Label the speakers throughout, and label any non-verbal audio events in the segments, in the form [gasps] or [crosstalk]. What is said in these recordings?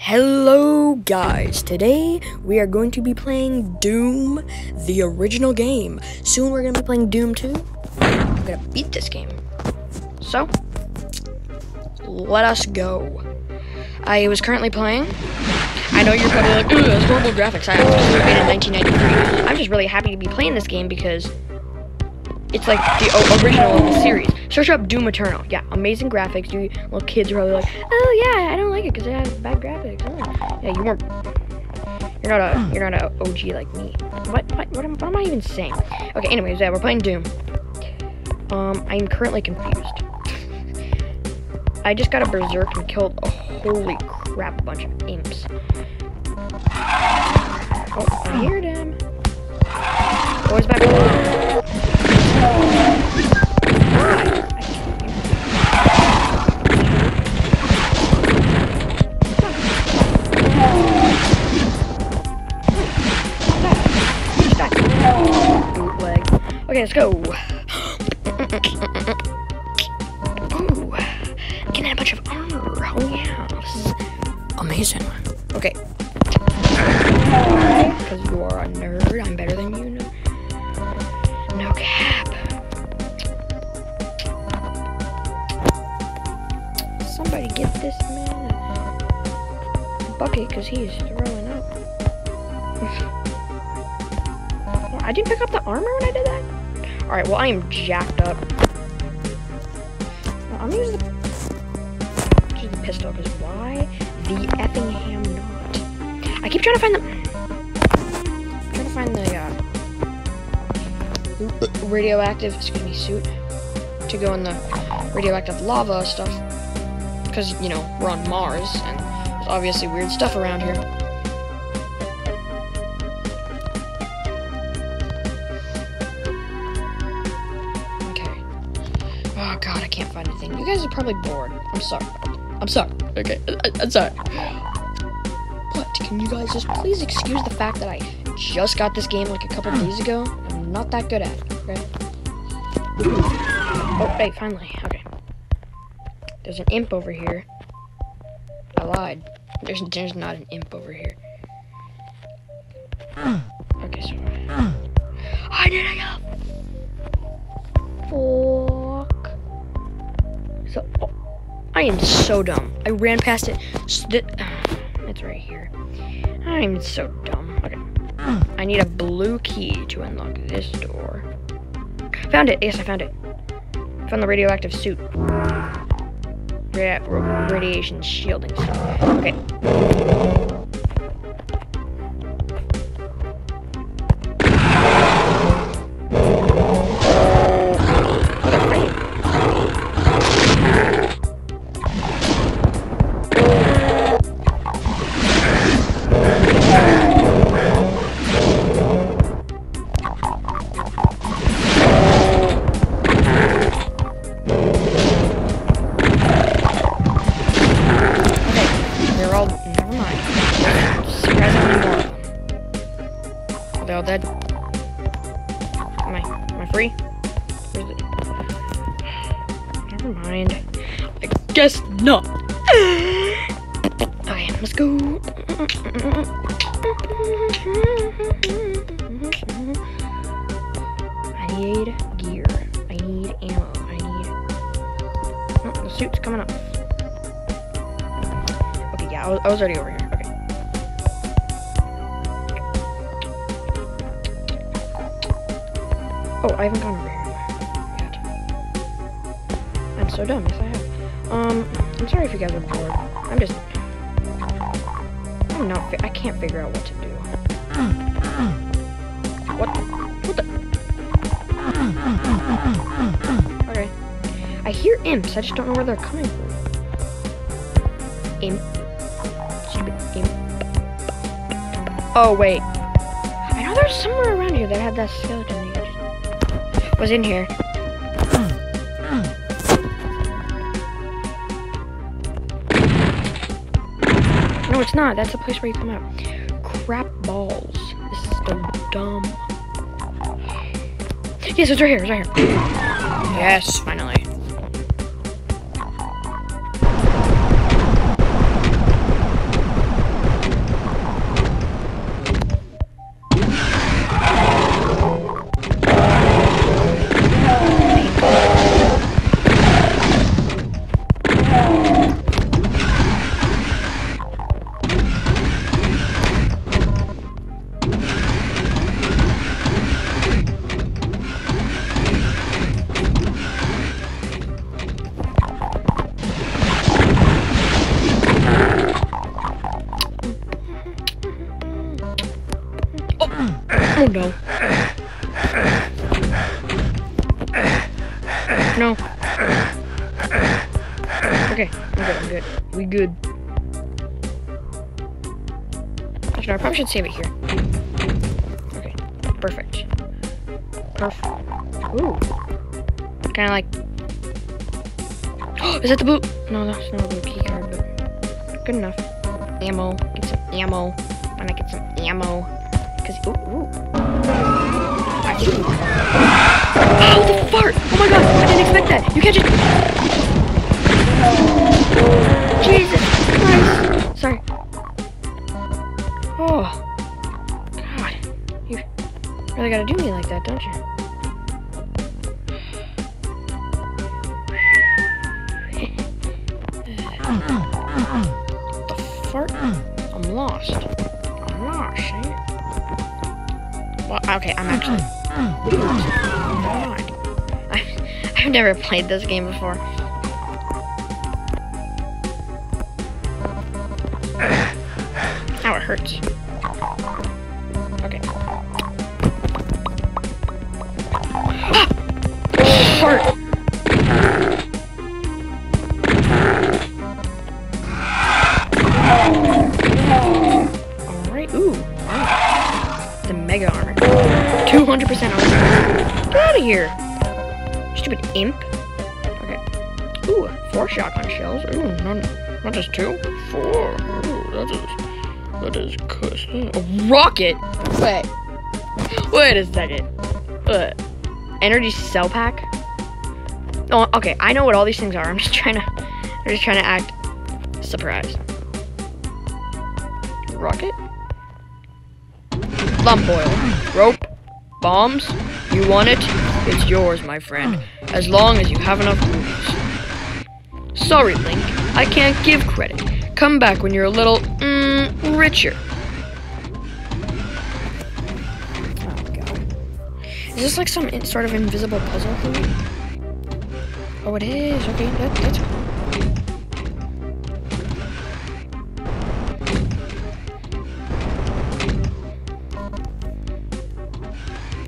Speaker 1: Hello guys, today we are going to be playing Doom, the original game. Soon we're going to be playing Doom 2. I'm going to beat this game. So, let us go. I was currently playing. I know you're probably like, ooh, those horrible graphics. I was made in 1993. I'm just really happy to be playing this game because it's like the original series. Search up Doom Eternal. Yeah, amazing graphics. You little kids are probably like, oh yeah, I don't like it because it has bad graphics. Oh. Yeah, you weren't. You're not a. You're not a OG like me. What? What? What am, what am I even saying? Okay. Anyways, yeah, we're playing Doom. Um, I'm currently confused. I just got a berserk and killed a holy crap bunch of imps. Oh, I heard him. Boys back home. Okay, let's go. Ooh, getting a bunch of armor. Oh yeah, this is amazing. Okay. Because he's throwing up. [laughs] I didn't pick up the armor when I did that? Alright, well, I am jacked up. I'm using the, use the pistol, because why the effing ham not? I keep trying to find the... trying to find the, uh, radioactive, excuse me, suit to go in the radioactive lava stuff. Because, you know, we're on Mars, and obviously weird stuff around here. Okay. Oh god, I can't find anything. You guys are probably bored. I'm sorry. I'm sorry. Okay, I, I'm sorry. But can you guys just please excuse the fact that I just got this game like a couple days ago? I'm not that good at it, okay? Oh, wait, finally. Okay. There's an imp over here. I lied. There's there's not an imp over here. [clears throat] Okay, so I did it up. Fuck. So oh, I am so dumb. I ran past it. [sighs] It's right here. I'm so dumb. Okay. I need a blue key to unlock this door. Found it. Yes, I found it. Found the radioactive suit. Ra- ra- radiation shielding stuff. Okay. Need gear. I need ammo. I need. Oh, the suit's coming up. Okay, yeah, I was, I was already over here. Okay. Oh, I haven't gone over here yet. I'm so dumb. Yes, I have. Um, I'm sorry if you guys are bored. I'm just. I'm not. I can't figure out what to I hear imps. I just don't know where they're coming from. Imp. Stupid imp. Oh, wait. I know there's somewhere around here that had that skeleton was in here. No, it's not. That's the place where you come out. Crap balls. This is so dumb. Yes, it's right here. It's right here. Yes, finally. Oh no. No. Okay, I'm good, I'm good. We good. Actually, I probably should save it here. Okay, perfect. Perfect. Ooh. Kinda like... [gasps] Is that the boot? No, that's not a key card, but... Good enough. Ammo. Get some ammo. Wanna get some ammo. Cause, ooh, ooh. Oh, the fart! Oh my god, I didn't expect that. You catch it. Jesus Christ. Sorry. Oh. God. You really gotta do me like that, don't you? Okay, I'm actually... I've never played this game before. Ow, it hurts. Okay. [gasps] Fart! Here! Stupid imp. Okay. Ooh, four shotgun shells. Ooh, not, not just two. Four. Ooh, that is... That is cuss. A rocket? Wait. Wait a second. Uh, energy cell pack? Oh, okay, I know what all these things are. [laughs] I'm just trying to... I'm just trying to act surprised. Rocket? Lump oil. Rope. Bombs. You want it? It's yours, my friend. As long as you have enough rupees. Sorry, Link. I can't give credit. Come back when you're a little, mm, richer. Oh. Is this like some sort of invisible puzzle thing? Oh, it is. Okay, that, that's cool.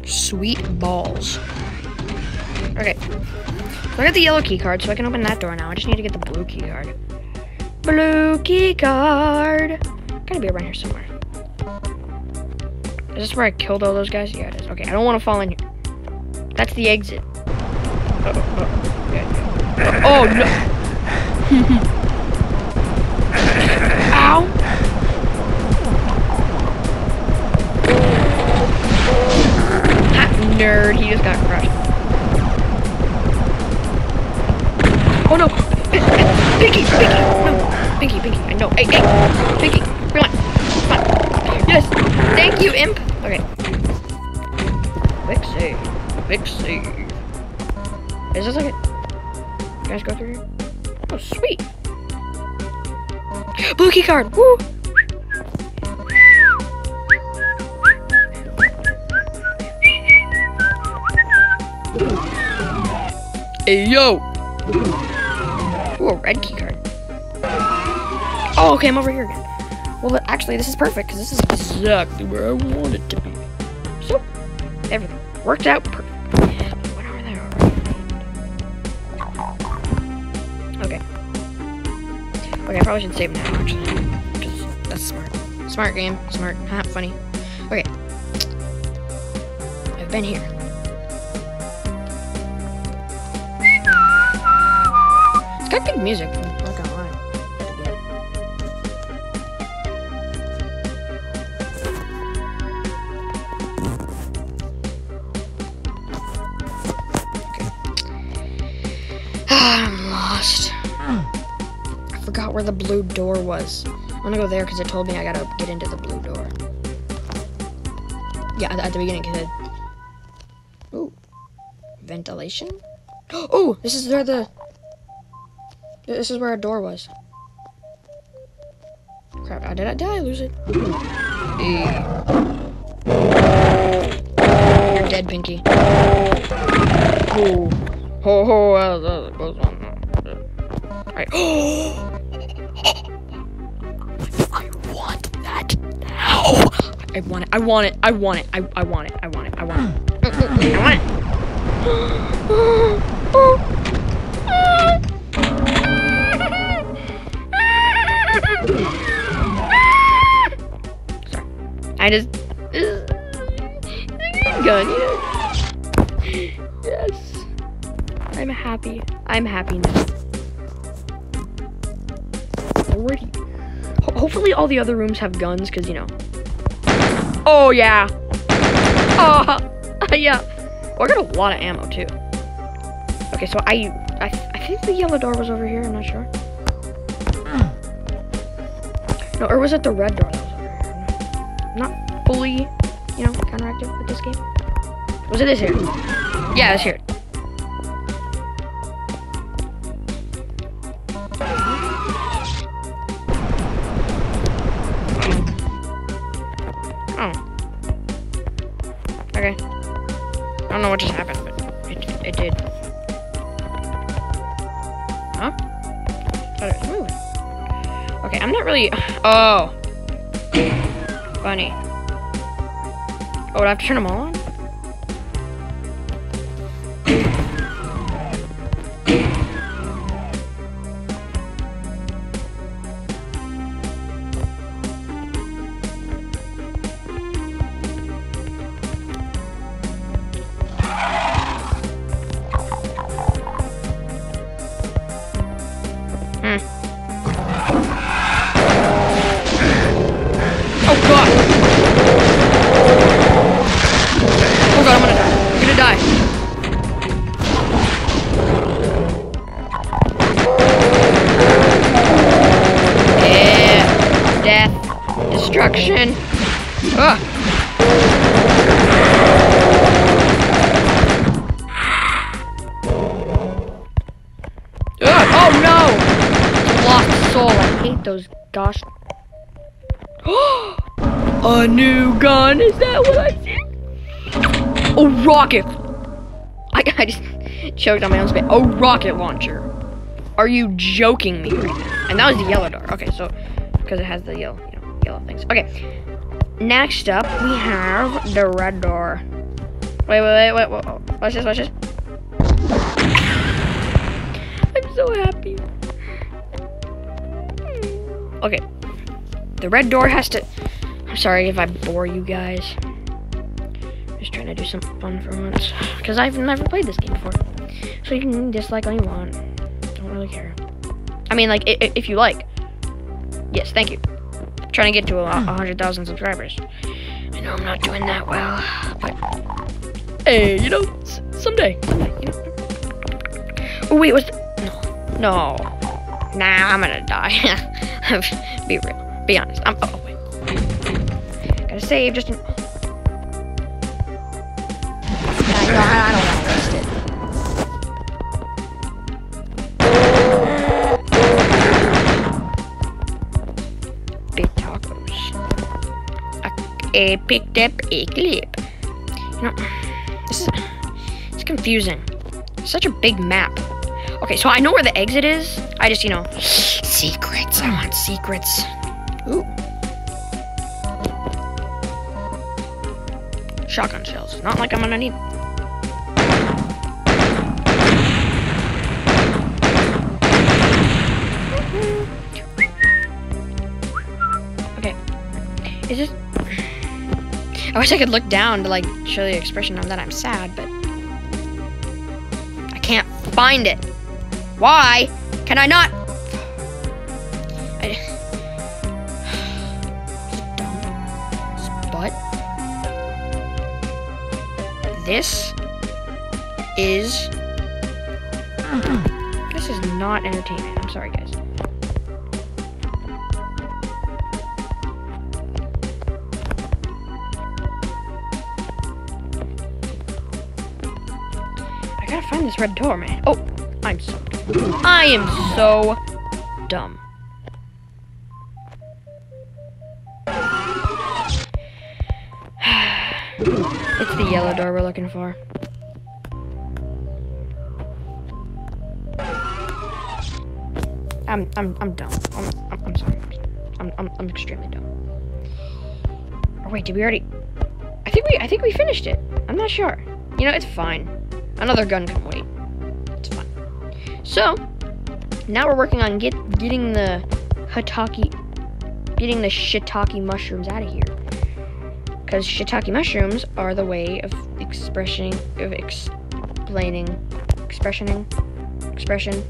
Speaker 1: Sweet balls. Okay. I got the yellow key card, so I can open that door now. I just need to get the blue key card. Blue key card. Gotta be around here somewhere. Is this where I killed all those guys? Yeah, it is. Okay, I don't want to fall in here. That's the exit. Uh oh, oh, yeah, yeah. oh no! [laughs] Ow! Ha, nerd, he just got crushed. Oh no! Pinky! Pinky! No! Pinky, Pinky, I know. Hey, hey! Pinky! Relax! Come on! Yes! Thank you, imp! Okay. Quick save. Quick save. Is this like a... You guys go through here? Oh, sweet! [gasps] Blue key card! Woo! Hey, yo! A red key card. Oh, okay, I'm over here again. Well, actually, this is perfect, because this is exactly where I want it to be. So, everything worked out perfect. Okay. Okay, I probably should save now, actually. That's smart. Smart game. Smart. Ha, funny. Okay. I've been here. Got good music. Oh, I'm not gonna lie. Good game. Ah, I'm lost. I forgot where the blue door was. I'm gonna go there because it told me I gotta get into the blue door. Yeah, at, the beginning said. Ooh. Ventilation? [gasps] Oh, this is where the. This is where a door was. Crap, uh, did I, did I lose it? Hey. You're dead, Pinky. Oh. Ho ho, uh, that goes on. Alright. I want that now. I want it. I want it. I want it. I, I want it. I want it. I want it. I want it. I just. Gun. Yes. I'm happy. I'm happy now. Already. Ho hopefully all the other rooms have guns, because, you know. Oh, yeah. Oh, [laughs] yeah. Oh, I got a lot of ammo, too. Okay, so I, I, I think the yellow door was over here. I'm not sure. No, or was it the red door Not fully, you know, counteractive with this game. Was it this here? Yeah, this here. Oh. Okay. I don't know what just happened, but it, it did. Huh? Thought it was moving. Okay, I'm not really. [sighs] Oh. Funny. Oh, do I have to turn them on? Ugh. Oh no! Lost soul. I hate those gosh [gasps] a new gun? Is that what I see? A rocket! I, I just choked on my own spit. A rocket launcher. Are you joking me? And that was the yellow door. Okay, so because it has the yellow, you know, yellow things. Okay. Next up, we have the red door. Wait, wait, wait, wait, wait. wait. Watch this, watch this. I'm so happy. Okay. The red door has to. I'm sorry if I bore you guys. I'm Just trying to do something fun for once. Because I've never played this game before. So you can dislike all you want. Don't really care. I mean, like, if you like. Yes, thank you. trying to get to a, hmm. a 100,000 subscribers. I know I'm not doing that well, but. Hey, you know, someday. Someday, you know. Oh, wait, was. No. No. Nah, I'm gonna die. [laughs] Be real. Be honest. I'm. Oh, wait. Gotta save just you I, don't want to waste it. Big tacos. I, I picked up a clip. You know, this is it's confusing. Such a big map. Okay, so I know where the exit is. I just, you know, secrets. I want secrets. Ooh. Shotgun shells. Not like I'm gonna need. Okay. Is this? I wish I could look down to like show the expression of that I'm sad, but I can't find it. Why can I not? I, [sighs] but this is [sighs] this is not entertaining. I'm sorry, guys. I gotta find this red door, man. Oh, I'm so dumb. I am so dumb. [sighs] it's the yellow door we're looking for. I'm I'm I'm dumb. I'm I'm, I'm sorry. I'm, I'm I'm extremely dumb. Oh wait, did we already? I think we I think we finished it. I'm not sure. You know, it's fine. Another gun can wait. So now we're working on get getting the Hataki, getting the shiitake mushrooms out of here. Because shiitake mushrooms are the way of expressing of explaining expressioning expression.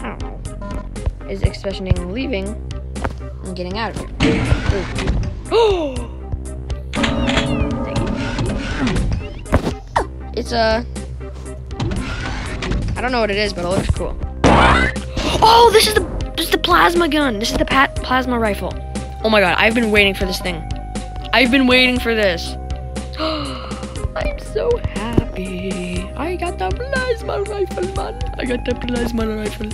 Speaker 1: I don't know. Is expressioning leaving and getting out of here. [gasps] Oh. It's a. Don't know what it is, but it looks cool. Oh, this is the this is the plasma gun. This is the pat plasma rifle. Oh my god, I've been waiting for this thing. I've been waiting for this. [gasps] I'm so happy. I got the plasma rifle, man. I got the plasma rifle.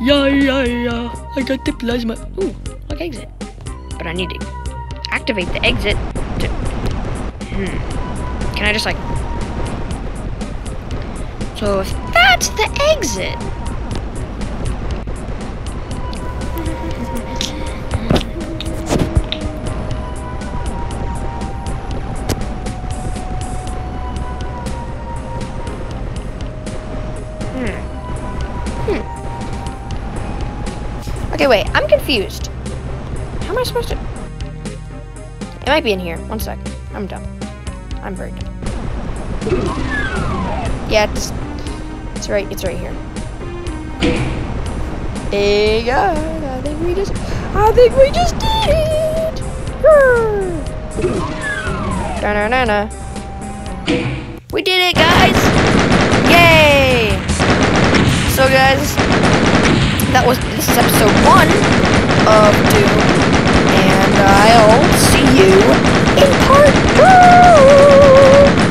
Speaker 1: Yeah, yeah, yeah. I got the plasma. Ooh, look, exit. But I need to activate the exit. To... Hmm. Can I just like so if that's the exit... Hmm. Hmm. Okay, wait. I'm confused. How am I supposed to... It might be in here. One sec. I'm dumb. I'm very dumb. Yeah, it's it's right, it's right here. Hey guys, I think we just, I think we just did it! Da -na -na -na. We did it, guys! Yay! So guys, that was, this is episode one of Doom, and I'll see you in part two!